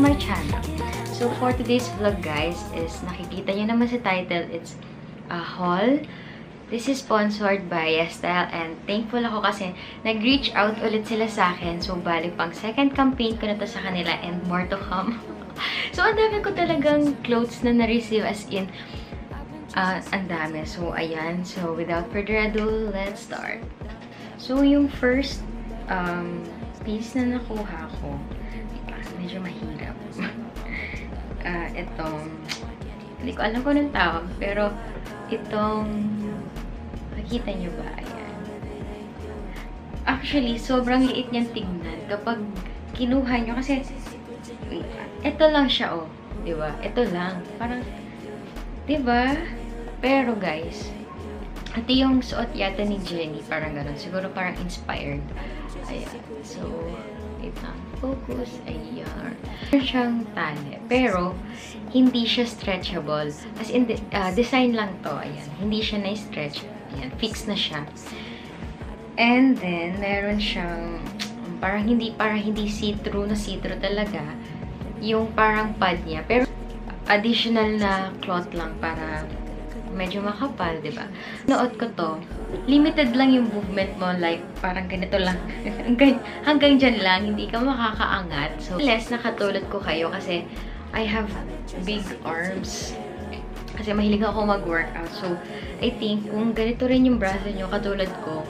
my channel. So for today's vlog guys is nakikita nyo naman sa title, it's a haul. This is sponsored by Estelle and thankful ako kasi nag-reach out ulit sila sa akin. So bali pang second campaign ko na to sa kanila and more to come. so ang dami ko talagang clothes na na-receive as in uh, ang dami. So ayan, so without further ado, let's start. So yung first um, piece na nakuha ko, medyo mahirap. uh, itong, hindi ko alam kung anong tawag, pero itong, nakita nyo ba? Ayan. Actually, sobrang liit niyang tignan kapag kinuha nyo, kasi, ito lang siya, oh. Diba? Ito lang. Parang, diba? Pero guys, ito yung suot yata ni Jenny. Parang ganun. Siguro parang inspired. Ayan. So, wait lang. Focus. Ayan. Meron siyang tali. Pero, hindi siya stretchable. As in, uh, design lang to. Ayan. Hindi siya na-stretch. Ayan. Fix na siya. And then, meron siyang parang hindi, parang hindi see-through na see-through talaga. Yung parang pad niya. Pero, additional na cloth lang para medyo makapal, di ba? Noot ko to, limited lang yung movement mo, like, parang ganito lang. hanggang, hanggang dyan lang, hindi ka makakaangat. So, less nakatulad ko kayo kasi I have big arms. Kasi mahilig ako mag-workout. So, I think, kung ganito rin yung braso nyo, katulad ko,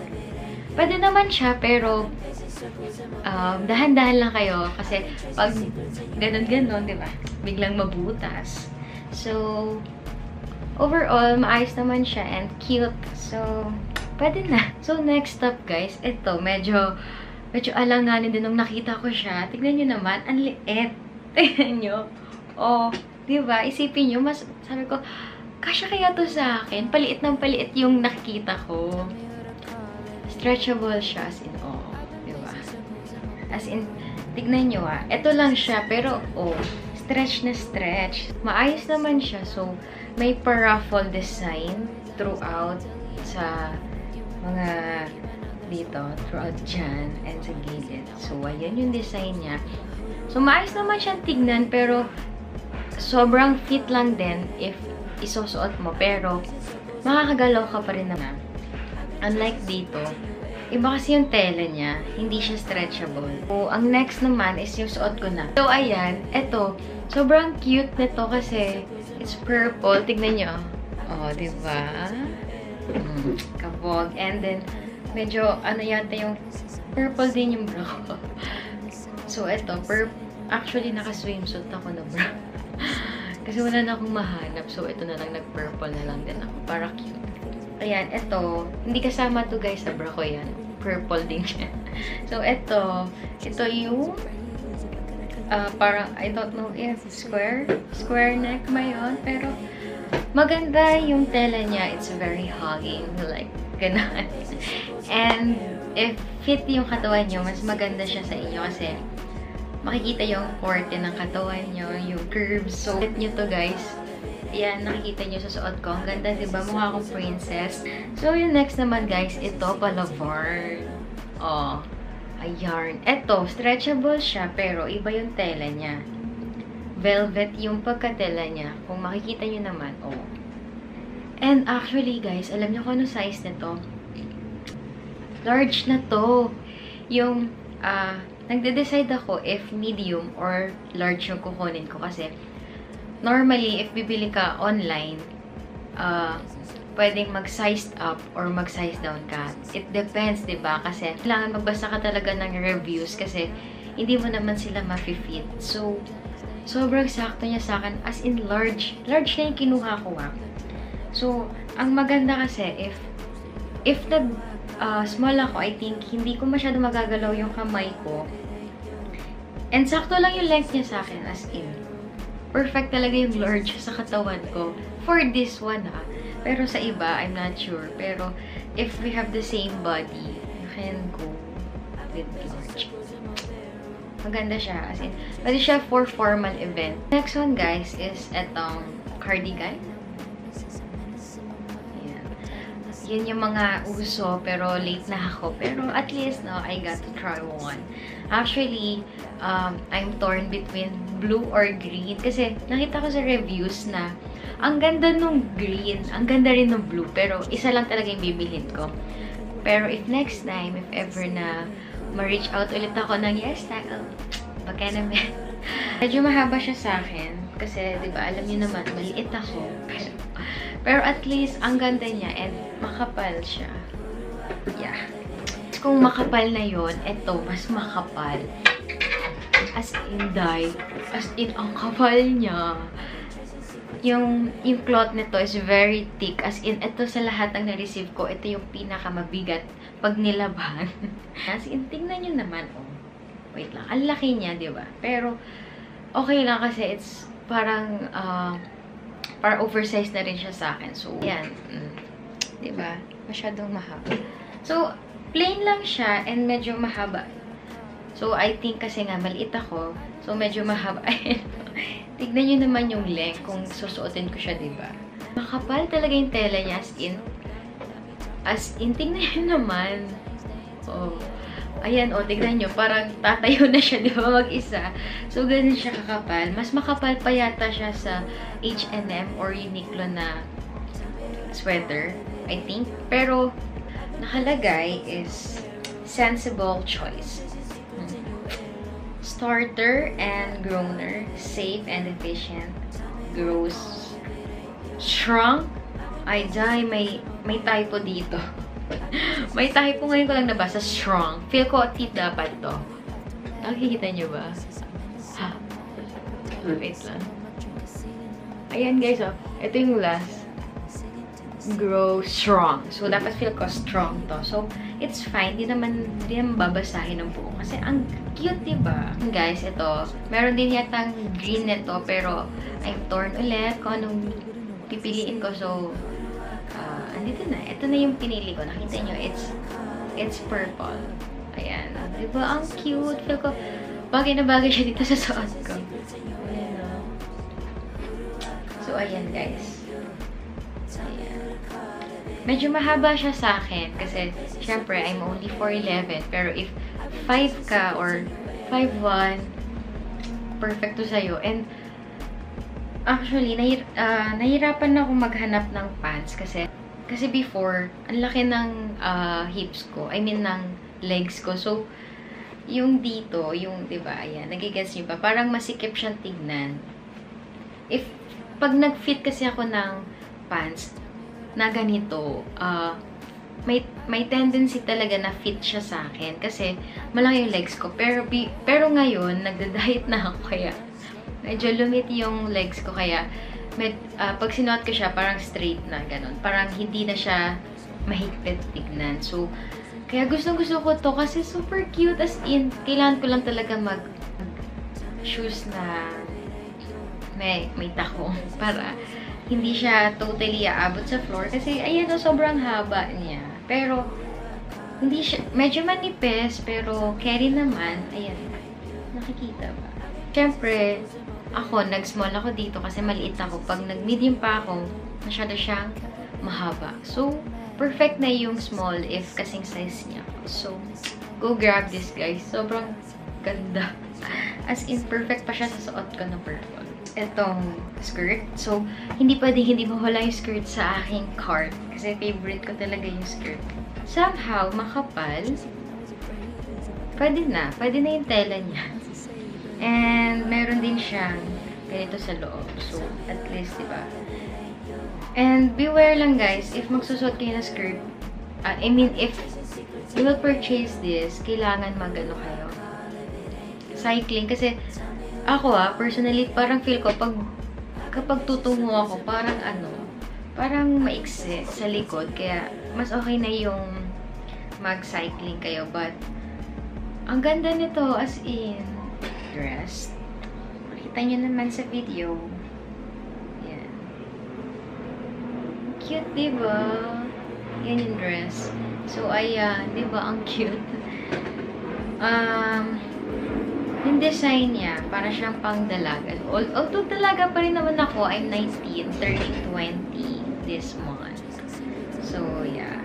pwede naman siya, pero um, dahan-dahan lang kayo. Kasi, pag ganun-ganon, di ba? Biglang mabutas. So, overall, maayos naman siya and cute. So, pwede na. So, next up, guys, ito, medyo, medyo alanganin din nung nakita ko siya. Tignan nyo naman, ang liit. Tignan nyo. Oh, di ba? Isipin nyo, mas, sabi ko, kasya kaya to sa akin? Paliit ng paliit yung nakita ko. Stretchable siya, as in, oh, di ba? As in, tignan nyo ah, ito lang siya, pero, oh, stretch na stretch. Maayos naman siya. So, may paraffle design throughout sa mga dito, throughout dyan and sa gilid. So, ayan yung design niya. So, maayos naman siyang tignan, pero sobrang fit lang din if isusuot mo. Pero, makakagalaw ka pa rin naman. Unlike dito, Iba kasi yung tela niya, hindi siya stretchable. So, ang next naman is yung suot ko na. So, ayan, eto, sobrang cute nito kasi it's purple. Tignan nyo. Oh, di ba? Mm, kabog. And then, medyo, ano yata yung purple din yung bra ko. so, eto, pur actually, naka-swimsuit ako na bra. kasi wala na akong mahanap. So, ito na lang, nag-purple na lang din ako. Para cute. Ayan, ito, hindi kasama to guys sa bra ko yan. Purple din siya. so, ito, ito yung uh, parang, I don't know if square, square neck ba yun? Pero, maganda yung tela niya. It's very hugging. Like, ganun. And, if fit yung katawan niyo, mas maganda siya sa inyo kasi makikita yung korte ng katawan niyo, yung curves. So, fit nyo to guys Ayan, nakikita nyo sa suot ko. Ang ganda, diba? Mukha akong princess. So, yung next naman, guys, ito, palavard. Oh, a yarn. Ito, stretchable siya, pero iba yung tela niya. Velvet yung pagkatela niya. Kung makikita nyo naman, oh. And actually, guys, alam nyo kung ano size nito? Large na to. Yung, ah, uh, nagde-decide ako if medium or large yung kukunin ko kasi normally, if bibili ka online, uh, pwedeng mag-size up or mag-size down ka. It depends, di ba? Kasi kailangan magbasa ka talaga ng reviews kasi hindi mo naman sila ma-fit. So, sobrang sakto niya sa akin. As in, large. Large na yung kinuha ko, ha. So, ang maganda kasi, if if nag uh, small ako, I think, hindi ko masyado magagalaw yung kamay ko. And sakto lang yung length niya sa akin, as in perfect talaga yung large sa katawan ko. For this one, ha. Pero sa iba, I'm not sure. Pero, if we have the same body, you can go with large. Maganda siya. As in, pwede siya for formal event. Next one, guys, is etong cardigan. Ayan. yun yung mga uso, pero late na ako. Pero at least, no, I got to try one. Actually, um, I'm torn between blue or green. Kasi nakita ko sa reviews na ang ganda nung green, ang ganda rin ng blue, pero isa lang talaga yung bibilhin ko. Pero if next time, if ever na ma-reach out ulit ako ng yes, tackle, baka naman. Medyo mahaba siya sa akin. Kasi, di ba, alam niyo naman, maliit ako. Pero, pero at least, ang ganda niya and makapal siya. Yeah. Kung makapal na yon ito, mas makapal. As in, die. As in, ang kapal niya. Yung, yung cloth nito is very thick. As in, ito sa lahat ng na-receive ko, ito yung pinakamabigat pag nilaban. As in, tingnan nyo naman, oh. Wait lang. Ang laki niya, di ba? Pero, okay lang kasi it's parang, uh, parang oversized na rin siya sa akin. So, yan. Mm, di ba? Masyadong mahaba. So, plain lang siya and medyo mahaba. So, I think kasi nga, maliit ako. So, medyo mahaba. Tignan nyo naman yung length kung susuotin ko siya, diba? Makapal talaga yung tela niya, as in. As in, tingnan nyo naman. Oh. Ayan, oh, tignan nyo. Parang tatayo na siya, di ba, mag-isa. So, ganun siya kakapal. Mas makapal pa yata siya sa H&M or Uniqlo na sweater, I think. Pero, nakalagay is sensible choice. Starter and groaner, safe and efficient, grows shrunk. Ay, die, may, may typo dito. may typo ngayon ko lang nabasa, strong. Feel ko, tit dapat to. Nakikita nyo ba? Ha? Wait lang. Ayan guys, oh. Ito yung last. Grow strong. So, dapat feel ko strong to. So, it's fine. Di naman, di naman babasahin ng buo. Kasi, ang cute, diba? Guys, ito. Meron din yatang green nito, pero I'm torn ulit kung anong pipiliin ko. So, uh, andito na. Ito na yung pinili ko. Nakita nyo, it's, it's purple. Ayan. Diba? Ang cute. Feel ko, bagay na bagay siya dito sa suot ko. Oh. So, ayan, guys. Ayan. Medyo mahaba siya sa akin kasi, syempre, I'm only 4'11". Pero if 5 ka or 5'1", perfect to sa'yo. And, actually, nahir uh, nahirapan na akong maghanap ng pants kasi, kasi before, ang laki ng uh, hips ko. I mean, ng legs ko. So, yung dito, yung, di ba, ayan, nagigets niyo ba? Parang masikip siyang tignan. If, pag nag-fit kasi ako ng pants, na ganito, uh, may, may tendency talaga na fit siya sa akin. Kasi, malaki yung legs ko. Pero, bi, pero ngayon, nagda-diet na ako. Kaya, medyo lumit yung legs ko. Kaya, med, uh, pag sinuot ko siya, parang straight na, ganun. Parang hindi na siya mahigpit tignan. So, kaya gustong gusto ko to kasi super cute. As in, kailangan ko lang talaga mag shoes na may, may takong para hindi siya totally aabot sa floor. Kasi, ayan o, sobrang haba niya. Pero, hindi siya, medyo manipis, pero carry naman. Ayan, nakikita ba? Siyempre, ako, nag-small ako dito kasi maliit ako. Pag nag-medium pa ako, masyado siyang mahaba. So, perfect na yung small if kasing size niya. So, go grab this, guys. Sobrang ganda. As in, perfect pa siya sa suot ko ng purple itong skirt. So, hindi pwede hindi mawala yung skirt sa aking cart. Kasi favorite ko talaga yung skirt. Somehow, makapal. Pwede na. Pwede na yung tela niya. And, meron din siyang ganito sa loob. So, at least, diba? And, beware lang guys, if magsusot kayo ng skirt, uh, I mean, if you will purchase this, kailangan magano kayo. Cycling. Kasi, ako ah, personally, parang feel ko, pag, kapag tutungo ako, parang ano, parang maiksi sa likod. Kaya, mas okay na yung mag-cycling kayo. But, ang ganda nito, as in, dress. Makita nyo naman sa video. Yan. Cute, diba? Yan yung dress. So, ayan. Diba? Ang cute. Um, yung design niya, para siyang pang dalaga. Although dalaga pa rin naman ako, I'm 19, turning 20 this month. So, yeah.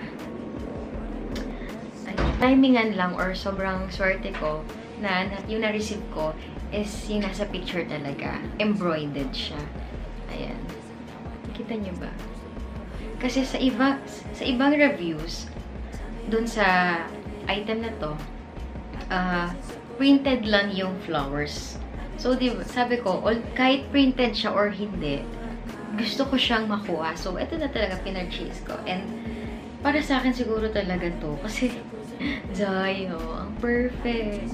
timingan lang or sobrang swerte ko na, na yung na-receive ko is yung nasa picture talaga. Embroidered siya. Ayan. Kita niyo ba? Kasi sa iba sa ibang reviews dun sa item na to, uh, printed lang yung flowers. So, di sabi ko, all, kahit printed siya or hindi, gusto ko siyang makuha. So, ito na talaga pinurchase ko. And, para sa akin siguro talaga to. Kasi, Zayo, ang perfect.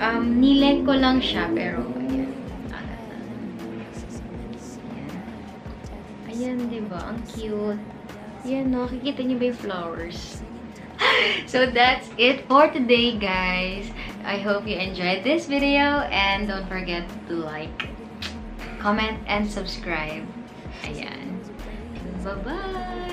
Um, nilen ko lang siya, pero, ayan. Ayan. Ayan, di ba? Ang cute. Ayan, no? Kikita niyo ba yung flowers? so that's it for today guys i hope you enjoyed this video and don't forget to like comment and subscribe. Ayan. Bye bye